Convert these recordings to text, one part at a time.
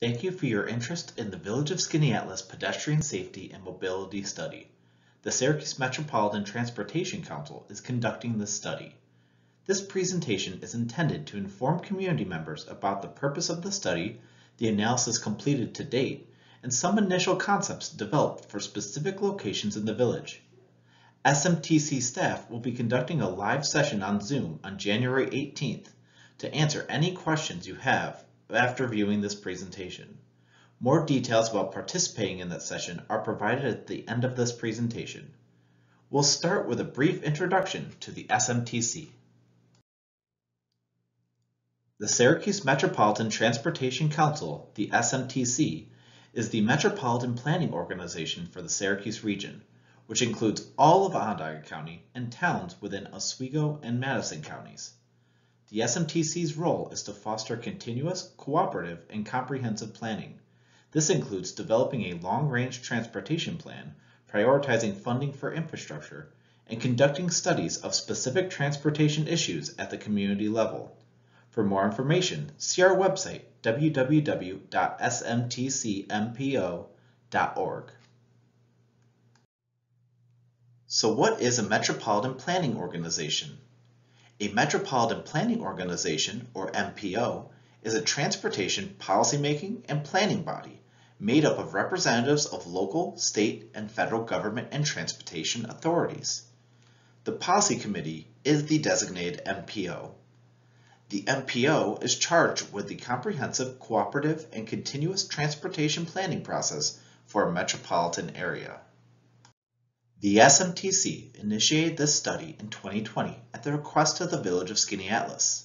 Thank you for your interest in the Village of Skaneateles Pedestrian Safety and Mobility Study. The Syracuse Metropolitan Transportation Council is conducting this study. This presentation is intended to inform community members about the purpose of the study, the analysis completed to date, and some initial concepts developed for specific locations in the village. SMTC staff will be conducting a live session on Zoom on January 18th to answer any questions you have after viewing this presentation. More details about participating in that session are provided at the end of this presentation. We'll start with a brief introduction to the SMTC. The Syracuse Metropolitan Transportation Council, the SMTC, is the metropolitan planning organization for the Syracuse region, which includes all of Onondaga County and towns within Oswego and Madison counties. The SMTC's role is to foster continuous, cooperative, and comprehensive planning. This includes developing a long-range transportation plan, prioritizing funding for infrastructure, and conducting studies of specific transportation issues at the community level. For more information, see our website www.smtcmpo.org. So what is a Metropolitan Planning Organization? A Metropolitan Planning Organization, or MPO, is a transportation policymaking and planning body made up of representatives of local, state, and federal government and transportation authorities. The Policy Committee is the designated MPO. The MPO is charged with the comprehensive, cooperative, and continuous transportation planning process for a metropolitan area. The SMTC initiated this study in 2020 at the request of the Village of Skaneateles.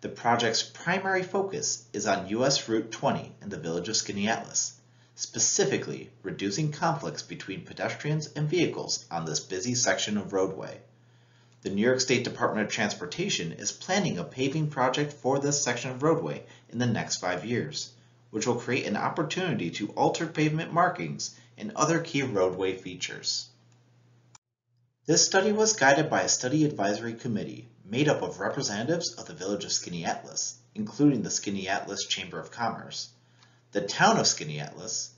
The project's primary focus is on US Route 20 in the Village of Skaneateles, specifically reducing conflicts between pedestrians and vehicles on this busy section of roadway. The New York State Department of Transportation is planning a paving project for this section of roadway in the next five years, which will create an opportunity to alter pavement markings and other key roadway features. This study was guided by a study advisory committee made up of representatives of the village of Skaneateles, including the Skaneateles Chamber of Commerce, the town of Skaneateles,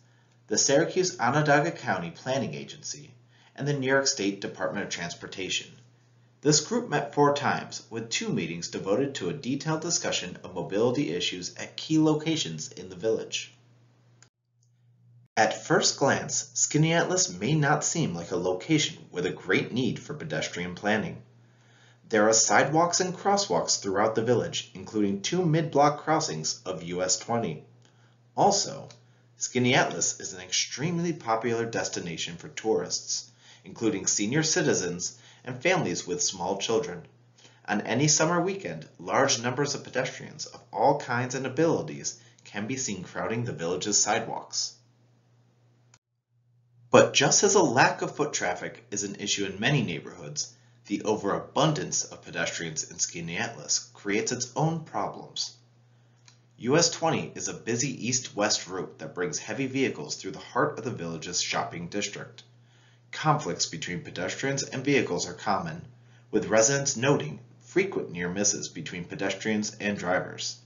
the Syracuse Onondaga County Planning Agency, and the New York State Department of Transportation. This group met four times, with two meetings devoted to a detailed discussion of mobility issues at key locations in the village. At first glance, Skaneateles may not seem like a location with a great need for pedestrian planning. There are sidewalks and crosswalks throughout the village, including two mid-block crossings of US 20. Also, Skaneateles is an extremely popular destination for tourists, including senior citizens and families with small children. On any summer weekend, large numbers of pedestrians of all kinds and abilities can be seen crowding the village's sidewalks. But just as a lack of foot traffic is an issue in many neighborhoods, the overabundance of pedestrians in Skaneateles creates its own problems. US 20 is a busy east-west route that brings heavy vehicles through the heart of the village's shopping district. Conflicts between pedestrians and vehicles are common, with residents noting frequent near misses between pedestrians and drivers.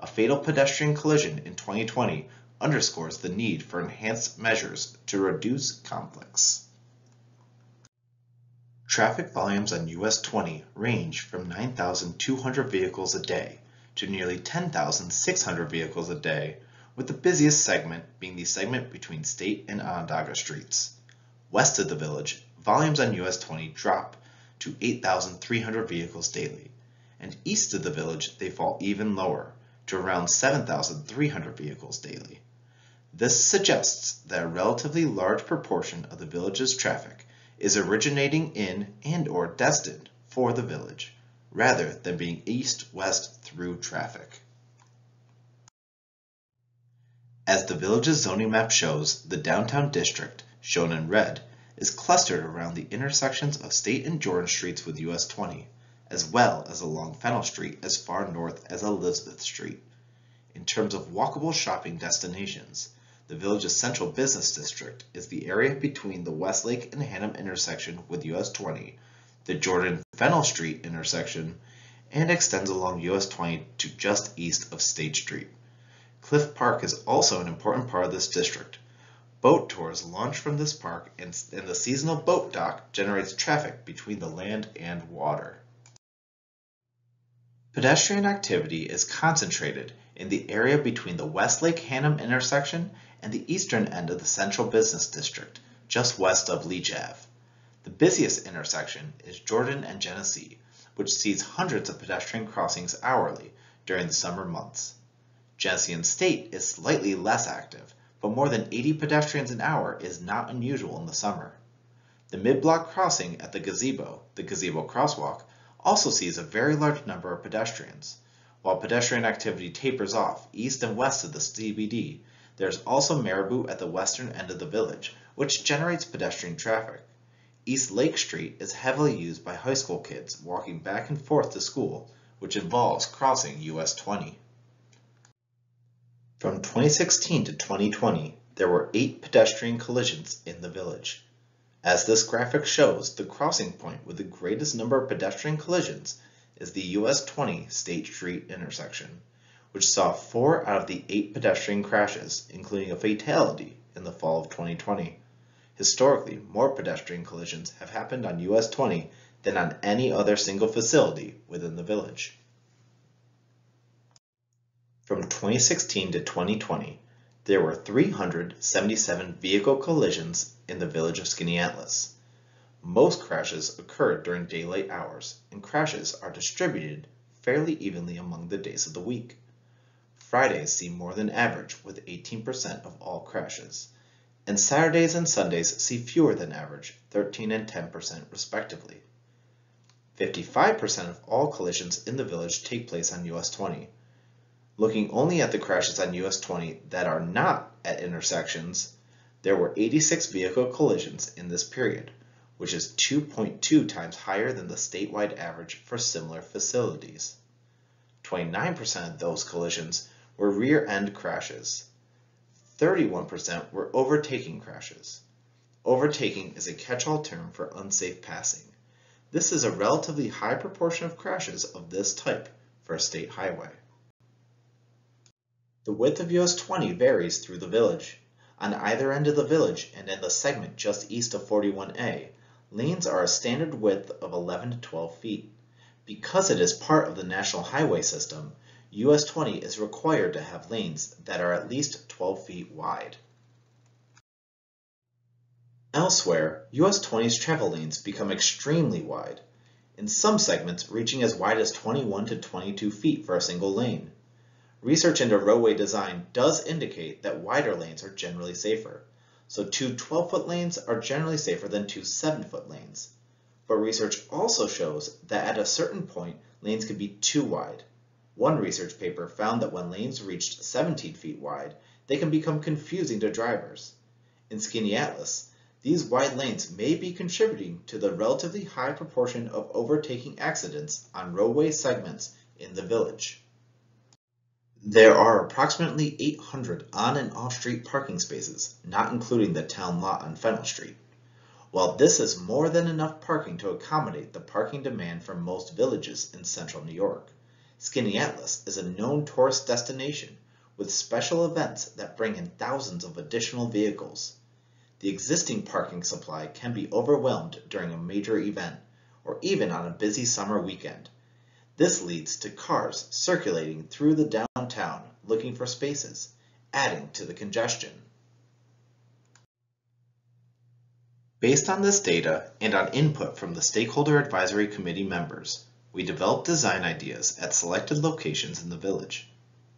A fatal pedestrian collision in 2020 underscores the need for enhanced measures to reduce conflicts. Traffic volumes on US 20 range from 9,200 vehicles a day to nearly 10,600 vehicles a day, with the busiest segment being the segment between State and Onondaga streets. West of the village, volumes on US 20 drop to 8,300 vehicles daily, and east of the village they fall even lower to around 7,300 vehicles daily. This suggests that a relatively large proportion of the village's traffic is originating in and or destined for the village, rather than being east-west through traffic. As the village's zoning map shows, the downtown district, shown in red, is clustered around the intersections of State and Jordan Streets with US 20, as well as along Fennell Street as far north as Elizabeth Street. In terms of walkable shopping destinations, the village's central business district is the area between the Westlake and Hannum intersection with US 20, the Jordan Fennell Street intersection, and extends along US 20 to just east of State Street. Cliff Park is also an important part of this district. Boat tours launch from this park and, and the seasonal boat dock generates traffic between the land and water. Pedestrian activity is concentrated in the area between the Westlake Hannum intersection and the eastern end of the Central Business District, just west of Leech. The busiest intersection is Jordan and Genesee, which sees hundreds of pedestrian crossings hourly during the summer months. Genesee and State is slightly less active, but more than 80 pedestrians an hour is not unusual in the summer. The mid-block crossing at the gazebo, the gazebo crosswalk, also sees a very large number of pedestrians. While pedestrian activity tapers off east and west of the CBD, there's also Mirbeau at the western end of the village, which generates pedestrian traffic. East Lake Street is heavily used by high school kids walking back and forth to school, which involves crossing US 20. From 2016 to 2020, there were eight pedestrian collisions in the village. As this graphic shows, the crossing point with the greatest number of pedestrian collisions is the US 20 State Street intersection, which saw four out of the eight pedestrian crashes, including a fatality in the fall of 2020. Historically, more pedestrian collisions have happened on US 20 than on any other single facility within the village. From 2016 to 2020, there were 377 vehicle collisions in the village of Skaneateles. Most crashes occurred during daylight hours, and crashes are distributed fairly evenly among the days of the week. Fridays see more than average with 18% of all crashes, and Saturdays and Sundays see fewer than average, 13 and 10% respectively. 55% of all collisions in the village take place on US 20. Looking only at the crashes on US 20 that are not at intersections, there were 86 vehicle collisions in this period, which is 2.2 times higher than the statewide average for similar facilities. 29% of those collisions were rear-end crashes. 31% were overtaking crashes. Overtaking is a catch-all term for unsafe passing. This is a relatively high proportion of crashes of this type for a state highway. The width of US 20 varies through the village. On either end of the village and in the segment just east of 41A, lanes are a standard width of 11 to 12 feet. Because it is part of the National Highway System, US 20 is required to have lanes that are at least 12 feet wide. Elsewhere, US 20's travel lanes become extremely wide, in some segments reaching as wide as 21 to 22 feet for a single lane. Research into roadway design does indicate that wider lanes are generally safer, so two 12-foot lanes are generally safer than two 7-foot lanes. But research also shows that at a certain point, lanes can be too wide. One research paper found that when lanes reached 17 feet wide, they can become confusing to drivers. In Skaneateles, these wide lanes may be contributing to the relatively high proportion of overtaking accidents on roadway segments in the village. There are approximately 800 on and off-street parking spaces, not including the town lot on Fennell Street. While this is more than enough parking to accommodate the parking demand for most villages in central New York, Skaneateles is a known tourist destination with special events that bring in thousands of additional vehicles. The existing parking supply can be overwhelmed during a major event, or even on a busy summer weekend. This leads to cars circulating through the downtown looking for spaces, adding to the congestion. Based on this data and on input from the Stakeholder Advisory Committee members, we developed design ideas at selected locations in the village.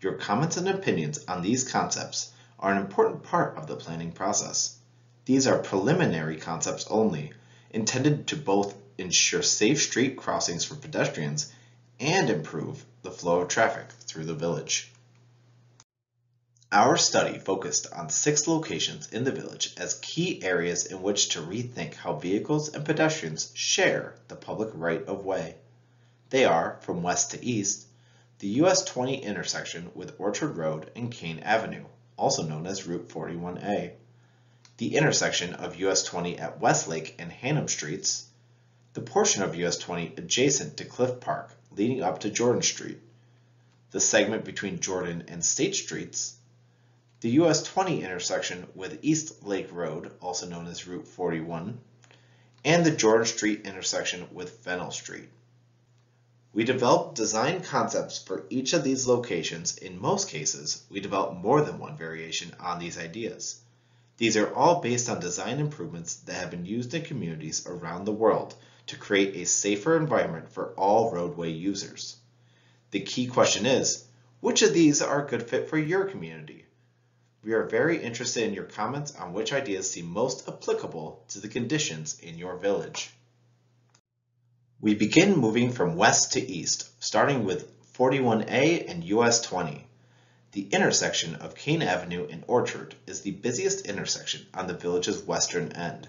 Your comments and opinions on these concepts are an important part of the planning process. These are preliminary concepts only, intended to both ensure safe street crossings for pedestrians and improve the flow of traffic through the village. Our study focused on six locations in the village as key areas in which to rethink how vehicles and pedestrians share the public right-of-way. They are, from west to east, the US 20 intersection with Orchard Road and Kane Avenue, also known as Route 41A, the intersection of US 20 at Westlake and Hannum Streets, the portion of US 20 adjacent to Cliff Park leading up to Jordan Street, the segment between Jordan and State Streets, the US 20 intersection with East Lake Road, also known as Route 41, and the Jordan Street intersection with Fennell Street. We develop design concepts for each of these locations. In most cases, we develop more than one variation on these ideas. These are all based on design improvements that have been used in communities around the world to create a safer environment for all roadway users. The key question is, which of these are a good fit for your community? We are very interested in your comments on which ideas seem most applicable to the conditions in your village. We begin moving from west to east, starting with 41A and US 20. The intersection of Kane Avenue and Orchard is the busiest intersection on the village's western end.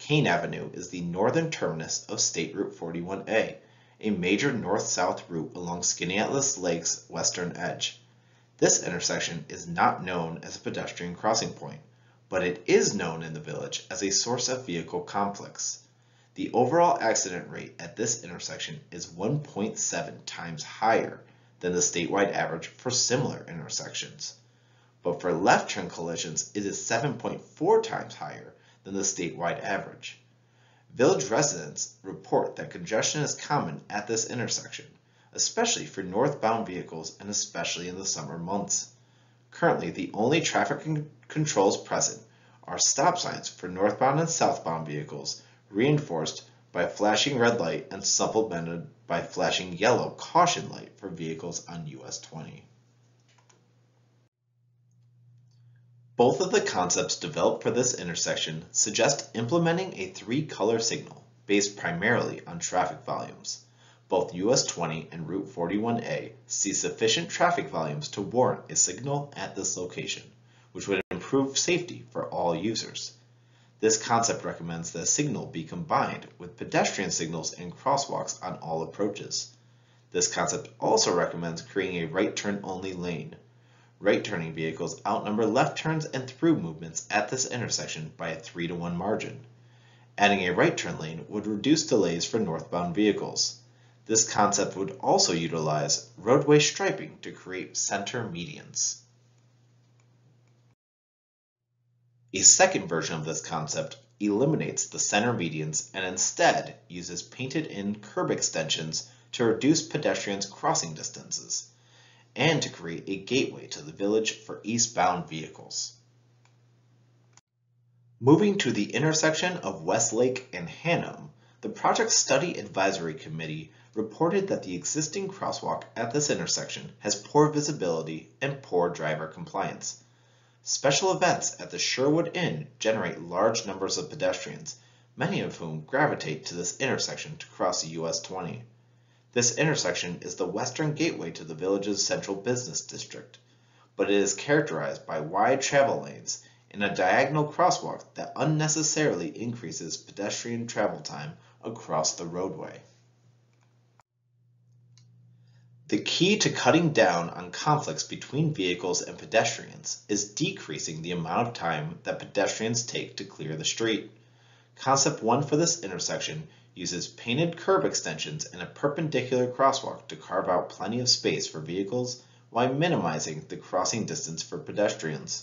Kane Avenue is the northern terminus of State Route 41A, a major north-south route along Skaneateles Lake's western edge. This intersection is not known as a pedestrian crossing point, but it is known in the village as a source of vehicle conflicts. The overall accident rate at this intersection is 1.7 times higher than the statewide average for similar intersections. But for left turn collisions, it is 7.4 times higher than the statewide average. Village residents report that congestion is common at this intersection, especially for northbound vehicles and especially in the summer months. Currently, the only traffic controls present are stop signs for northbound and southbound vehicles reinforced by flashing red light and supplemented by flashing yellow caution light for vehicles on US 20. Both of the concepts developed for this intersection suggest implementing a three-color signal based primarily on traffic volumes. Both US 20 and Route 41A see sufficient traffic volumes to warrant a signal at this location, which would improve safety for all users. This concept recommends that a signal be combined with pedestrian signals and crosswalks on all approaches. This concept also recommends creating a right turn only lane. Right turning vehicles outnumber left turns and through movements at this intersection by a 3 to 1 margin. Adding a right turn lane would reduce delays for northbound vehicles. This concept would also utilize roadway striping to create center medians. A second version of this concept eliminates the center medians and instead uses painted-in curb extensions to reduce pedestrians' crossing distances and to create a gateway to the village for eastbound vehicles. Moving to the intersection of Westlake and Hannum, the Project Study Advisory Committee reported that the existing crosswalk at this intersection has poor visibility and poor driver compliance. Special events at the Sherwood Inn generate large numbers of pedestrians, many of whom gravitate to this intersection to cross US 20. This intersection is the western gateway to the village's central business district, but it is characterized by wide travel lanes and a diagonal crosswalk that unnecessarily increases pedestrian travel time across the roadway. The key to cutting down on conflicts between vehicles and pedestrians is decreasing the amount of time that pedestrians take to clear the street. Concept 1 for this intersection uses painted curb extensions and a perpendicular crosswalk to carve out plenty of space for vehicles while minimizing the crossing distance for pedestrians.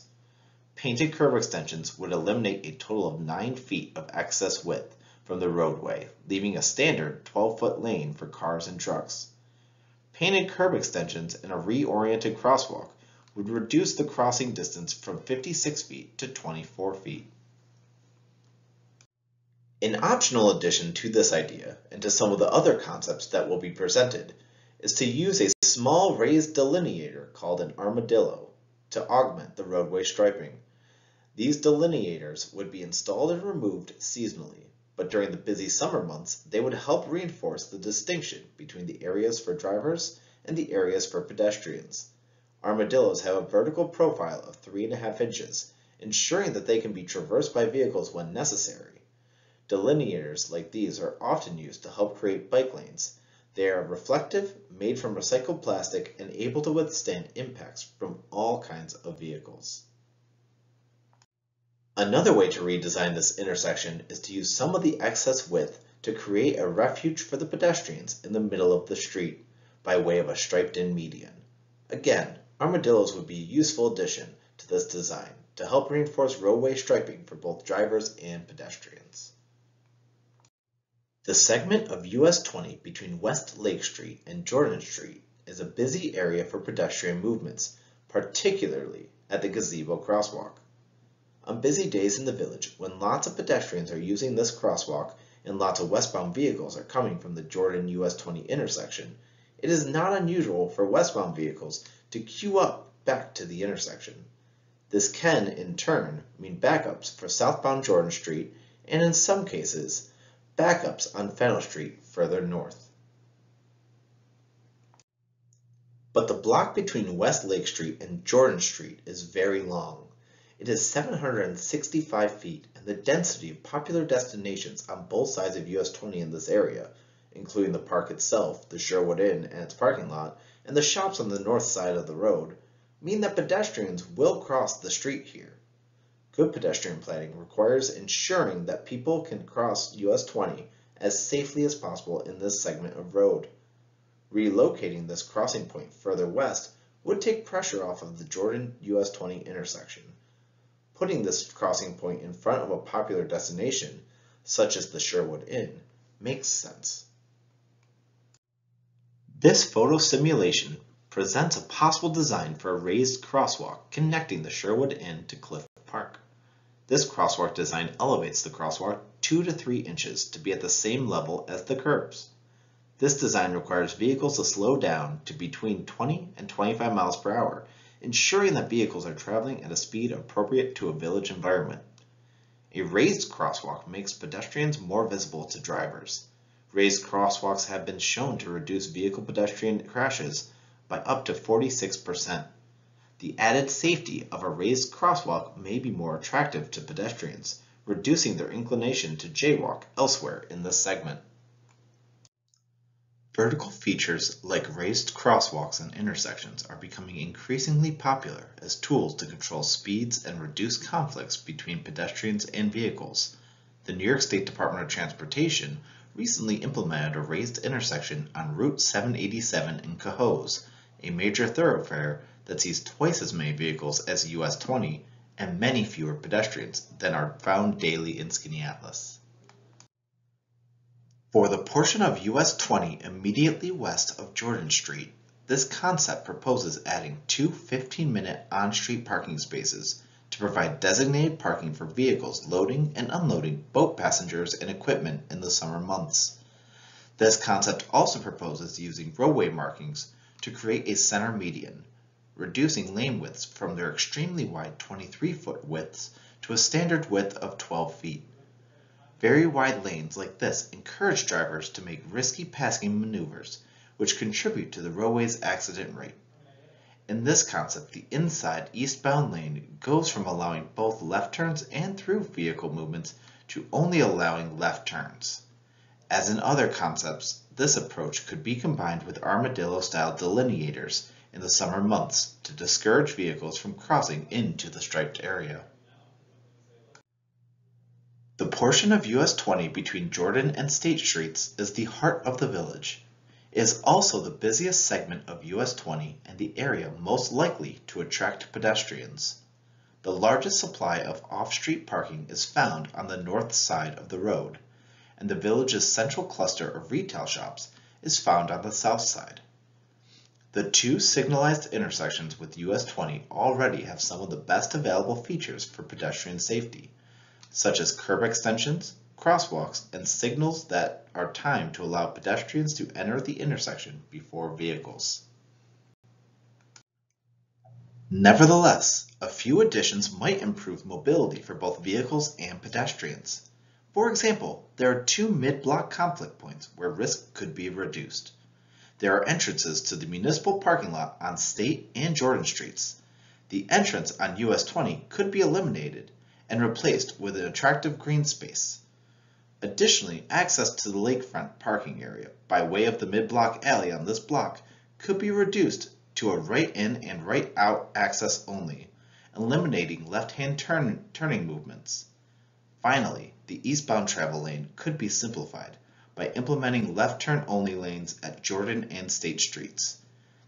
Painted curb extensions would eliminate a total of 9 feet of excess width from the roadway, leaving a standard 12-foot lane for cars and trucks. Painted curb extensions and a reoriented crosswalk would reduce the crossing distance from 56 feet to 24 feet. An optional addition to this idea and to some of the other concepts that will be presented is to use a small raised delineator called an armadillo to augment the roadway striping. These delineators would be installed and removed seasonally but during the busy summer months, they would help reinforce the distinction between the areas for drivers and the areas for pedestrians. Armadillos have a vertical profile of 3.5 inches, ensuring that they can be traversed by vehicles when necessary. Delineators like these are often used to help create bike lanes. They are reflective, made from recycled plastic, and able to withstand impacts from all kinds of vehicles. Another way to redesign this intersection is to use some of the excess width to create a refuge for the pedestrians in the middle of the street by way of a striped-in median. Again, armadillos would be a useful addition to this design to help reinforce roadway striping for both drivers and pedestrians. The segment of US 20 between West Lake Street and Jordan Street is a busy area for pedestrian movements, particularly at the gazebo crosswalk. On busy days in the village, when lots of pedestrians are using this crosswalk and lots of westbound vehicles are coming from the Jordan US 20 intersection, it is not unusual for westbound vehicles to queue up back to the intersection. This can, in turn, mean backups for southbound Jordan Street and in some cases, backups on Fennell Street further north. But the block between West Lake Street and Jordan Street is very long. It is 765 feet and the density of popular destinations on both sides of US 20 in this area, including the park itself, the Sherwood Inn and its parking lot, and the shops on the north side of the road, mean that pedestrians will cross the street here. Good pedestrian planning requires ensuring that people can cross US 20 as safely as possible in this segment of road. Relocating this crossing point further west would take pressure off of the Jordan US 20 intersection. Putting this crossing point in front of a popular destination, such as the Sherwood Inn, makes sense. This photo simulation presents a possible design for a raised crosswalk connecting the Sherwood Inn to Cliff Park. This crosswalk design elevates the crosswalk 2 to 3 inches to be at the same level as the curbs. This design requires vehicles to slow down to between 20 and 25 miles per hour, ensuring that vehicles are traveling at a speed appropriate to a village environment. A raised crosswalk makes pedestrians more visible to drivers. Raised crosswalks have been shown to reduce vehicle pedestrian crashes by up to 46%. The added safety of a raised crosswalk may be more attractive to pedestrians, reducing their inclination to jaywalk elsewhere in this segment. Vertical features like raised crosswalks and intersections are becoming increasingly popular as tools to control speeds and reduce conflicts between pedestrians and vehicles. The New York State Department of Transportation recently implemented a raised intersection on Route 787 in Cohoes, a major thoroughfare that sees twice as many vehicles as US 20 and many fewer pedestrians than are found daily in Skaneateles. For the portion of US 20 immediately west of Jordan Street, this concept proposes adding two 15-minute on-street parking spaces to provide designated parking for vehicles loading and unloading boat passengers and equipment in the summer months. This concept also proposes using roadway markings to create a center median, reducing lane widths from their extremely wide 23-foot widths to a standard width of 12 feet. Very wide lanes like this encourage drivers to make risky passing maneuvers, which contribute to the roadway's accident rate. In this concept, the inside eastbound lane goes from allowing both left turns and through vehicle movements to only allowing left turns. As in other concepts, this approach could be combined with armadillo-style delineators in the summer months to discourage vehicles from crossing into the striped area. The portion of US 20 between Jordan and State Streets is the heart of the village. It is also the busiest segment of US 20 and the area most likely to attract pedestrians. The largest supply of off-street parking is found on the north side of the road and the village's central cluster of retail shops is found on the south side. The two signalized intersections with US 20 already have some of the best available features for pedestrian safety, such as curb extensions, crosswalks, and signals that are timed to allow pedestrians to enter the intersection before vehicles. Nevertheless, a few additions might improve mobility for both vehicles and pedestrians. For example, there are two mid-block conflict points where risk could be reduced. There are entrances to the municipal parking lot on State and Jordan Streets. The entrance on US 20 could be eliminated and replaced with an attractive green space. Additionally, access to the lakefront parking area by way of the mid-block alley on this block could be reduced to a right-in and right-out access only, eliminating left-hand turn turning movements. Finally, the eastbound travel lane could be simplified by implementing left turn only lanes at Jordan and State Streets.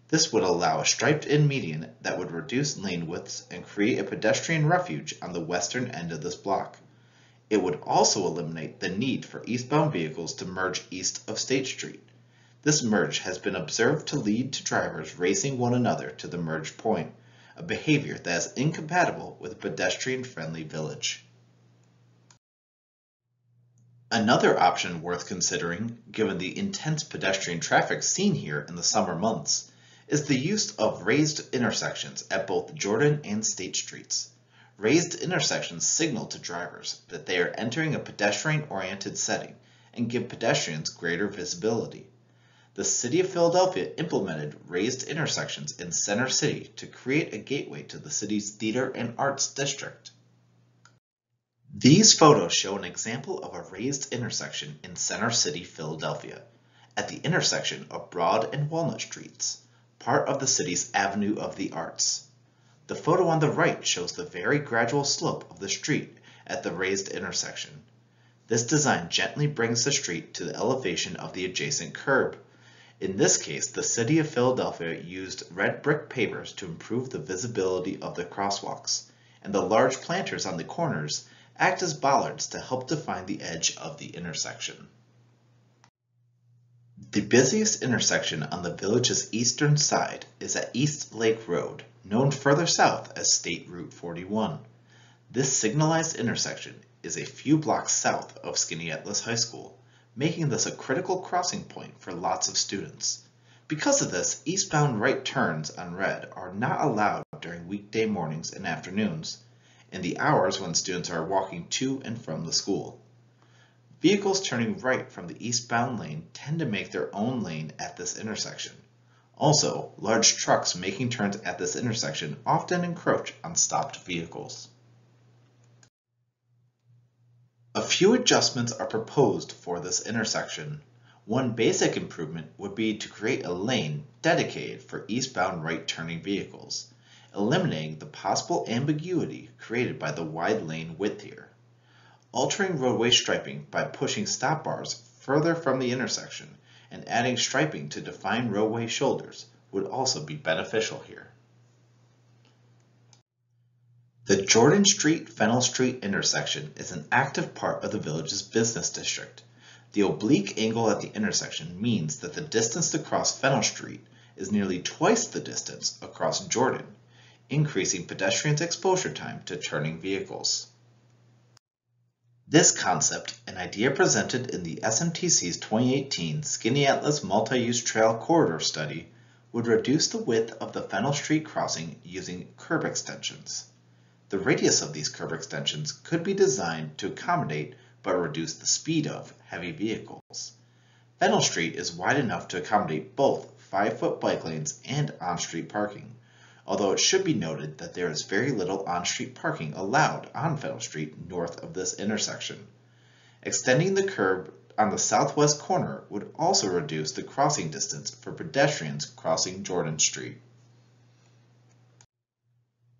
This would allow a striped-in median that would reduce lane widths and create a pedestrian refuge on the western end of this block. It would also eliminate the need for eastbound vehicles to merge east of State Street. This merge has been observed to lead to drivers racing one another to the merge point, a behavior that is incompatible with a pedestrian-friendly village. Another option worth considering, given the intense pedestrian traffic seen here in the summer months, is the use of raised intersections at both Jordan and State Streets. Raised intersections signal to drivers that they are entering a pedestrian-oriented setting and give pedestrians greater visibility. The City of Philadelphia implemented raised intersections in Center City to create a gateway to the city's theater and arts district. These photos show an example of a raised intersection in Center City, Philadelphia, at the intersection of Broad and Walnut Streets part of the city's Avenue of the Arts. The photo on the right shows the very gradual slope of the street at the raised intersection. This design gently brings the street to the elevation of the adjacent curb. In this case, the City of Philadelphia used red brick pavers to improve the visibility of the crosswalks, and the large planters on the corners act as bollards to help define the edge of the intersection. The busiest intersection on the village's eastern side is at East Lake Road, known further south as State Route 41. This signalized intersection is a few blocks south of Skaneateles High School, making this a critical crossing point for lots of students. Because of this, eastbound right turns on red are not allowed during weekday mornings and afternoons, in the hours when students are walking to and from the school. Vehicles turning right from the eastbound lane tend to make their own lane at this intersection. Also, large trucks making turns at this intersection often encroach on stopped vehicles. A few adjustments are proposed for this intersection. One basic improvement would be to create a lane dedicated for eastbound right turning vehicles, eliminating the possible ambiguity created by the wide lane width here. Altering roadway striping by pushing stop bars further from the intersection and adding striping to define roadway shoulders would also be beneficial here. The Jordan Street Fennell Street intersection is an active part of the village's business district. The oblique angle at the intersection means that the distance to cross Fennell Street is nearly twice the distance across Jordan, increasing pedestrians' exposure time to turning vehicles. This concept, an idea presented in the SMTC's 2018 Skaneateles Multi-Use Trail Corridor Study, would reduce the width of the Fennell Street crossing using curb extensions. The radius of these curb extensions could be designed to accommodate but reduce the speed of heavy vehicles. Fennell Street is wide enough to accommodate both 5-foot bike lanes and on-street parking although it should be noted that there is very little on-street parking allowed on Fennell Street north of this intersection. Extending the curb on the southwest corner would also reduce the crossing distance for pedestrians crossing Jordan Street.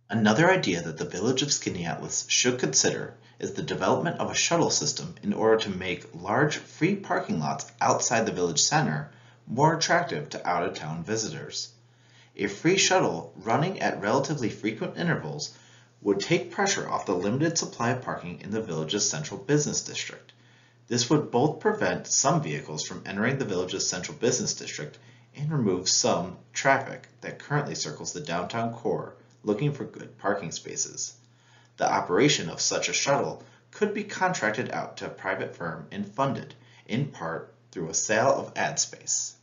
Another idea that the village of Skaneateles should consider is the development of a shuttle system in order to make large free parking lots outside the village center more attractive to out-of-town visitors. A free shuttle running at relatively frequent intervals would take pressure off the limited supply of parking in the village's central business district. This would both prevent some vehicles from entering the village's central business district and remove some traffic that currently circles the downtown core looking for good parking spaces. The operation of such a shuttle could be contracted out to a private firm and funded, in part, through a sale of ad space.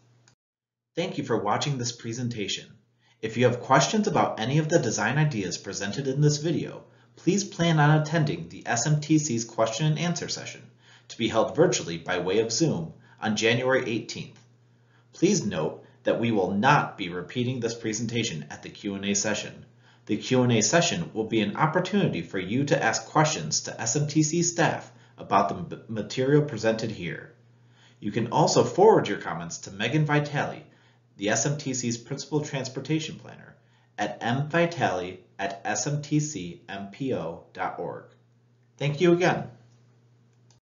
Thank you for watching this presentation. If you have questions about any of the design ideas presented in this video, please plan on attending the SMTC's question and answer session to be held virtually by way of Zoom on January 18th. Please note that we will not be repeating this presentation at the Q&A session. The Q&A session will be an opportunity for you to ask questions to SMTC staff about the material presented here. You can also forward your comments to Megan Vitale, the SMTC's Principal Transportation Planner, at mvitale at smtcmpo.org. Thank you again.